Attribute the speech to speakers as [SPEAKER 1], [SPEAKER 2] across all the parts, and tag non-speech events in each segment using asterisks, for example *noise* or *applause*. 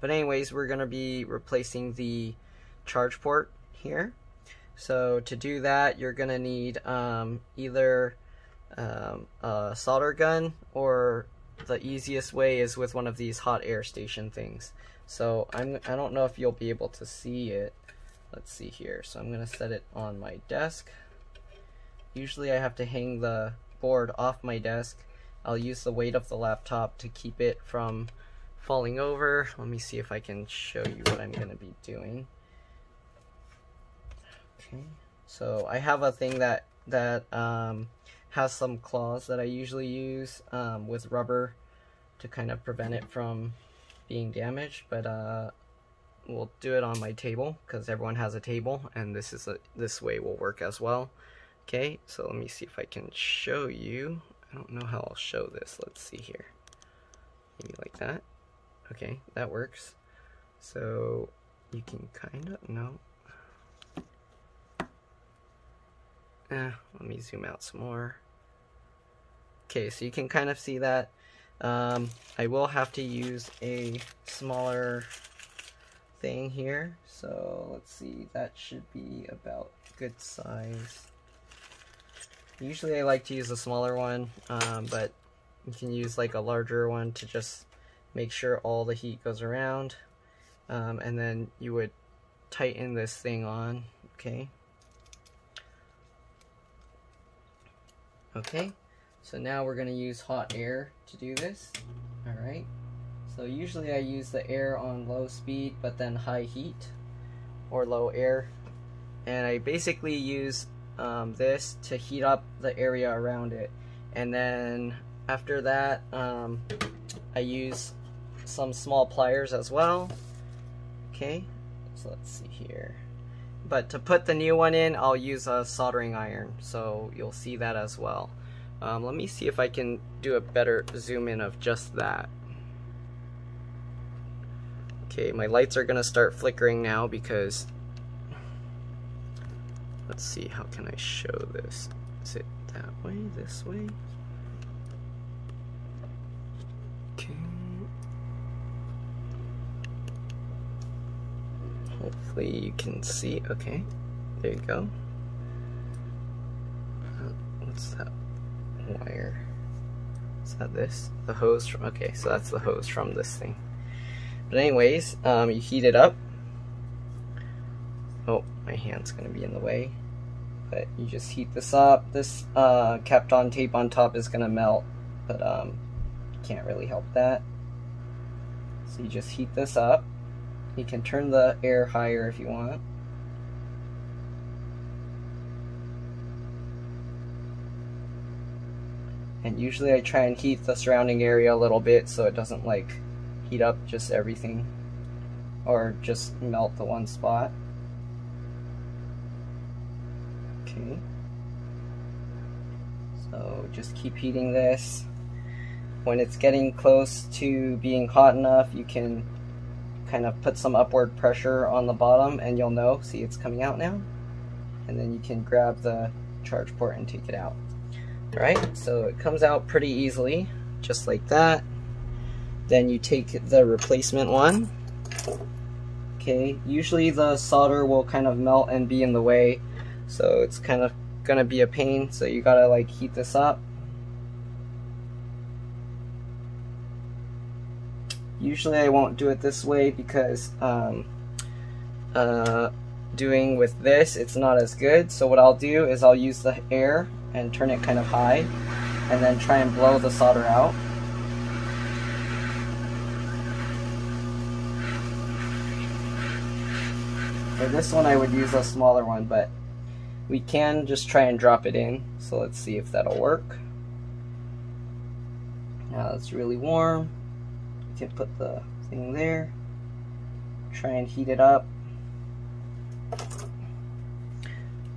[SPEAKER 1] But anyways, we're going to be replacing the charge port here. So to do that, you're going to need um, either um, a solder gun or the easiest way is with one of these hot air station things. So I'm, I don't know if you'll be able to see it. Let's see here. So I'm going to set it on my desk. Usually I have to hang the board off my desk. I'll use the weight of the laptop to keep it from falling over. Let me see if I can show you what I'm going to be doing. Okay, so I have a thing that that um, has some claws that I usually use um, with rubber to kind of prevent it from being damaged, but uh, we'll do it on my table because everyone has a table, and this is a, this way will work as well. Okay, so let me see if I can show you. I don't know how I'll show this. Let's see here. Maybe like that. Okay, that works. So you can kind of, no. Eh, let me zoom out some more. Okay, so you can kind of see that. Um, I will have to use a smaller thing here. So let's see, that should be about good size. Usually I like to use a smaller one, um, but you can use like a larger one to just make sure all the heat goes around. Um, and then you would tighten this thing on, okay? Okay, so now we're going to use hot air to do this. Alright, so usually I use the air on low speed but then high heat or low air. And I basically use um, this to heat up the area around it. And then after that, um, I use some small pliers as well. Okay, so let's see here. But to put the new one in, I'll use a soldering iron, so you'll see that as well. Um, let me see if I can do a better zoom in of just that. Okay, my lights are gonna start flickering now because, let's see, how can I show this? Is it that way, this way? Okay. Hopefully you can see, okay, there you go. Uh, what's that wire? Is that this? The hose from, okay, so that's the hose from this thing. But anyways, um, you heat it up. Oh, my hand's gonna be in the way. But you just heat this up. This uh, Kapton tape on top is gonna melt, but um, can't really help that. So you just heat this up. You can turn the air higher if you want. And usually I try and heat the surrounding area a little bit so it doesn't like heat up just everything or just melt the one spot. Okay. So just keep heating this. When it's getting close to being hot enough, you can kind of put some upward pressure on the bottom and you'll know, see it's coming out now. And then you can grab the charge port and take it out. Alright, so it comes out pretty easily, just like that. Then you take the replacement one. Okay, usually the solder will kind of melt and be in the way, so it's kind of gonna be a pain, so you gotta like heat this up. Usually I won't do it this way because um, uh, doing with this, it's not as good. So what I'll do is I'll use the air and turn it kind of high and then try and blow the solder out. For this one I would use a smaller one, but we can just try and drop it in. So let's see if that'll work. Now it's really warm put the thing there. Try and heat it up.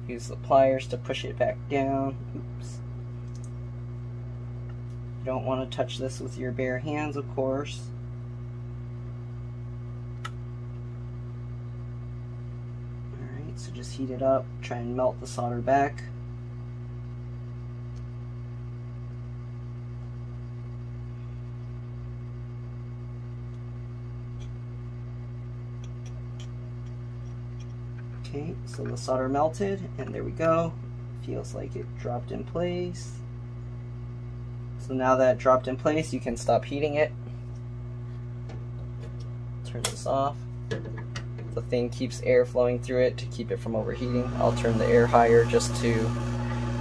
[SPEAKER 1] Use the pliers to push it back down. Oops. You don't want to touch this with your bare hands, of course. Alright, so just heat it up. Try and melt the solder back. Okay, so the solder melted, and there we go. Feels like it dropped in place. So now that dropped in place, you can stop heating it. Turn this off. The thing keeps air flowing through it to keep it from overheating. I'll turn the air higher just to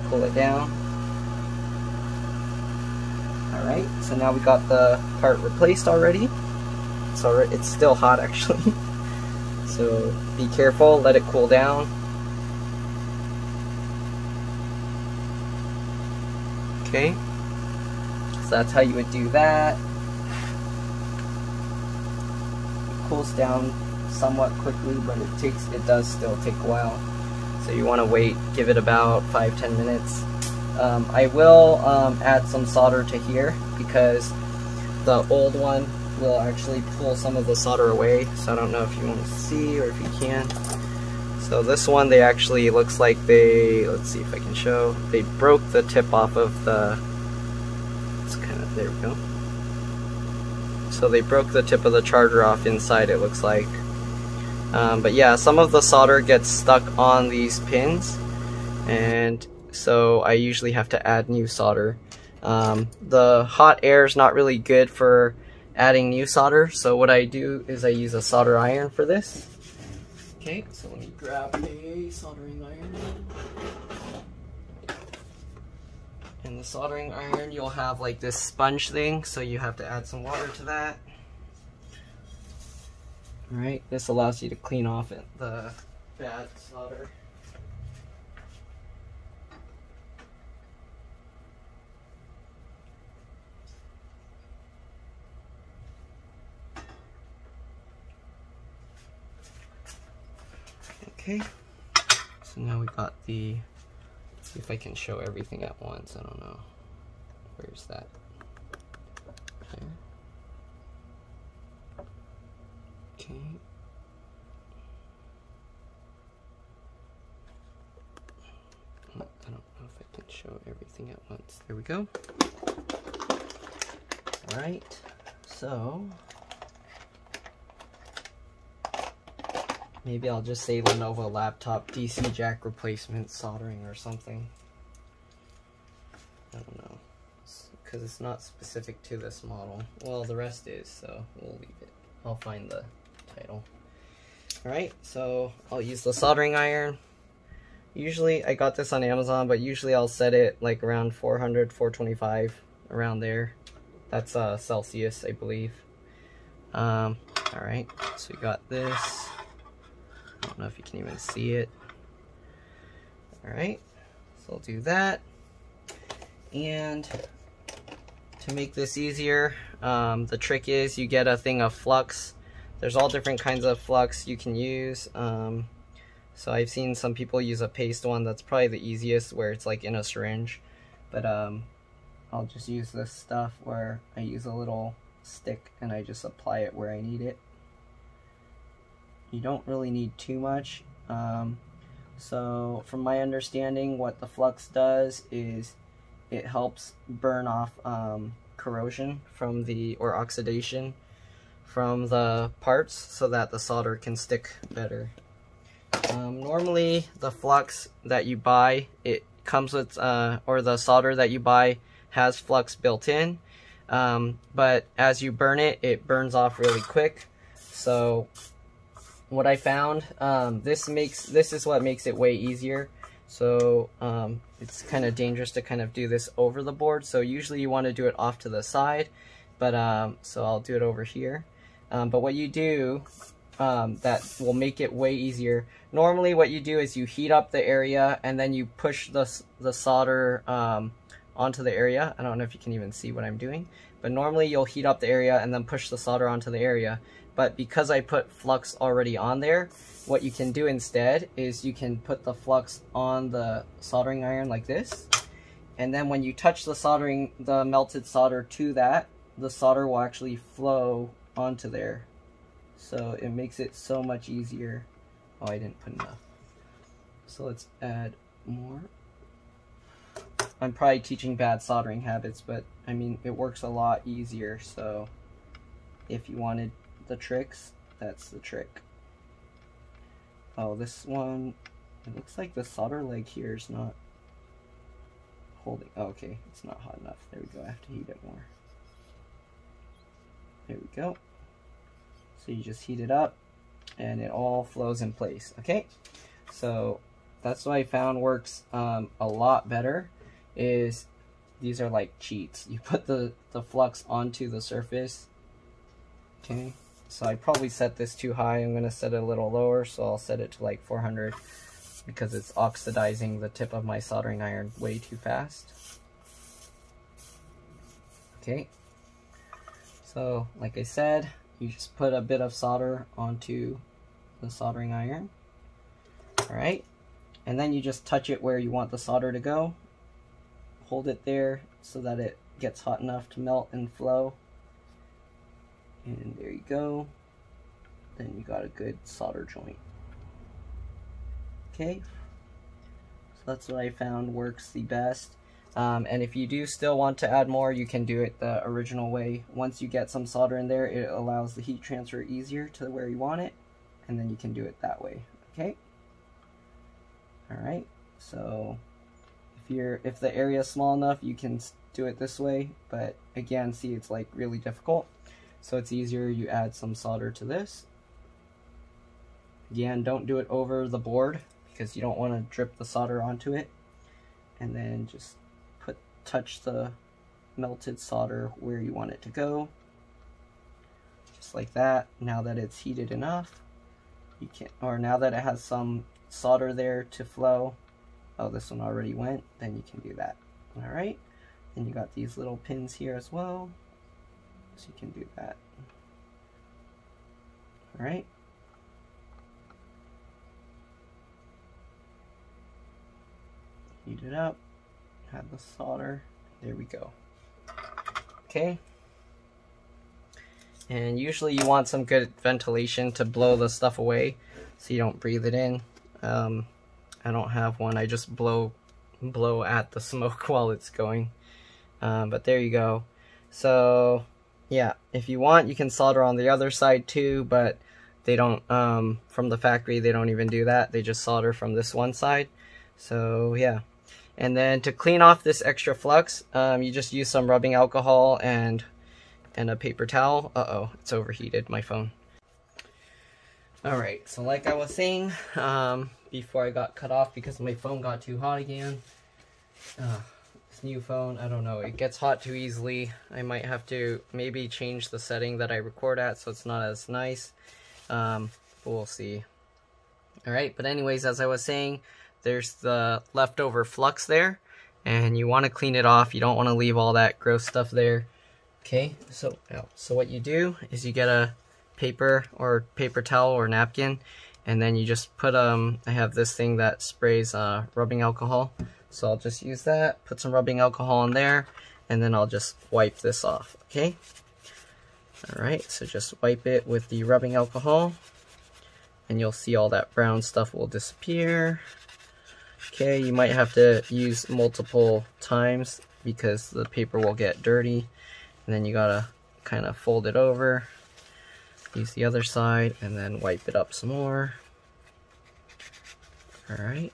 [SPEAKER 1] cool it down. Alright, so now we got the part replaced already. It's, already, it's still hot actually. *laughs* so be careful, let it cool down. Okay, so that's how you would do that. It cools down somewhat quickly, but it takes it does still take a while. So you want to wait, give it about 5-10 minutes. Um, I will um, add some solder to here because the old one will actually pull some of the solder away. So I don't know if you want to see or if you can. So this one, they actually looks like they, let's see if I can show, they broke the tip off of the, it's kind of, there we go. So they broke the tip of the charger off inside, it looks like. Um, but yeah, some of the solder gets stuck on these pins and so I usually have to add new solder. Um, the hot air is not really good for adding new solder, so what I do is I use a solder iron for this. Okay, so let me grab a soldering iron. In the soldering iron, you'll have like this sponge thing, so you have to add some water to that. Alright, this allows you to clean off the bad solder. Okay, so now we got the, see if I can show everything at once, I don't know. Where's that? There. Okay. I don't know if I can show everything at once. There we go. Alright, so Maybe I'll just say Lenovo laptop DC jack replacement soldering or something. I don't know. Because it's not specific to this model. Well, the rest is, so we'll leave it. I'll find the title. Alright, so I'll use the soldering iron. Usually, I got this on Amazon, but usually I'll set it like around 400, 425, around there. That's uh, Celsius, I believe. Um, Alright, so we got this. I don't know if you can even see it. All right, so I'll do that. And to make this easier, um, the trick is you get a thing of flux. There's all different kinds of flux you can use. Um, so I've seen some people use a paste one. That's probably the easiest where it's like in a syringe. But um, I'll just use this stuff where I use a little stick and I just apply it where I need it you don't really need too much. Um, so from my understanding, what the flux does is it helps burn off um, corrosion from the, or oxidation from the parts so that the solder can stick better. Um, normally the flux that you buy, it comes with, uh, or the solder that you buy has flux built in. Um, but as you burn it, it burns off really quick. So what I found, um, this makes this is what makes it way easier. So um, it's kind of dangerous to kind of do this over the board. So usually you want to do it off to the side, but um, so I'll do it over here. Um, but what you do um, that will make it way easier. Normally what you do is you heat up the area and then you push the, the solder um, onto the area. I don't know if you can even see what I'm doing, but normally you'll heat up the area and then push the solder onto the area. But because I put flux already on there, what you can do instead is you can put the flux on the soldering iron like this. And then when you touch the soldering, the melted solder to that, the solder will actually flow onto there. So it makes it so much easier. Oh, I didn't put enough. So let's add more. I'm probably teaching bad soldering habits, but I mean, it works a lot easier. So if you wanted the tricks, that's the trick. Oh, this one, it looks like the solder leg here is not holding. Oh, okay, it's not hot enough. There we go. I have to heat it more. There we go. So you just heat it up and it all flows in place. Okay, so that's what I found works um, a lot better is these are like cheats. You put the, the flux onto the surface. Okay, so I probably set this too high. I'm going to set it a little lower, so I'll set it to like 400 because it's oxidizing the tip of my soldering iron way too fast. Okay, so like I said, you just put a bit of solder onto the soldering iron. Alright, and then you just touch it where you want the solder to go hold it there so that it gets hot enough to melt and flow. And there you go. Then you got a good solder joint. Okay, so that's what I found works the best. Um, and if you do still want to add more, you can do it the original way. Once you get some solder in there, it allows the heat transfer easier to where you want it, and then you can do it that way, okay? Alright, so if you're if the area is small enough you can do it this way but again see it's like really difficult so it's easier you add some solder to this. Again don't do it over the board because you don't want to drip the solder onto it. And then just put touch the melted solder where you want it to go. Just like that now that it's heated enough you can or now that it has some solder there to flow oh this one already went then you can do that. All right and you got these little pins here as well so you can do that. All right. Heat it up. Add the solder. There we go. Okay. And usually you want some good ventilation to blow the stuff away so you don't breathe it in. Um, I don't have one. I just blow blow at the *laughs* smoke while it's going. Um, but there you go. So yeah, if you want, you can solder on the other side too, but they don't, um, from the factory, they don't even do that. They just solder from this one side. So yeah. And then to clean off this extra flux, um, you just use some rubbing alcohol and and a paper towel. Uh-oh, it's overheated, my phone. Alright, so like I was saying, um, before I got cut off because my phone got too hot again. Uh, new phone, I don't know, it gets hot too easily. I might have to maybe change the setting that I record at so it's not as nice. Um, we'll see. Alright, but anyways, as I was saying, there's the leftover flux there, and you want to clean it off. You don't want to leave all that gross stuff there. Okay, so, so what you do is you get a paper or paper towel or napkin and then you just put um I have this thing that sprays uh, rubbing alcohol so I'll just use that put some rubbing alcohol in there and then I'll just wipe this off okay alright so just wipe it with the rubbing alcohol and you'll see all that brown stuff will disappear okay you might have to use multiple times because the paper will get dirty and then you gotta kind of fold it over use the other side and then wipe it up some more. Alright.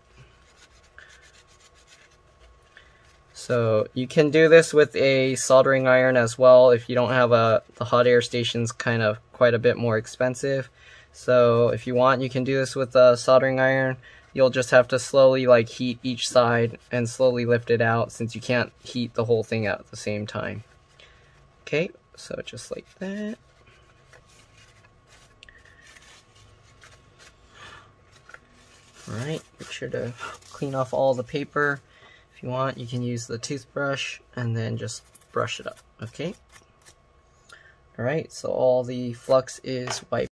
[SPEAKER 1] So you can do this with a soldering iron as well if you don't have a, the hot air station's kind of quite a bit more expensive. So if you want, you can do this with a soldering iron. You'll just have to slowly like heat each side and slowly lift it out since you can't heat the whole thing out at the same time. Okay, so just like that. Alright, make sure to clean off all the paper. If you want, you can use the toothbrush and then just brush it up, okay? Alright, so all the flux is wiped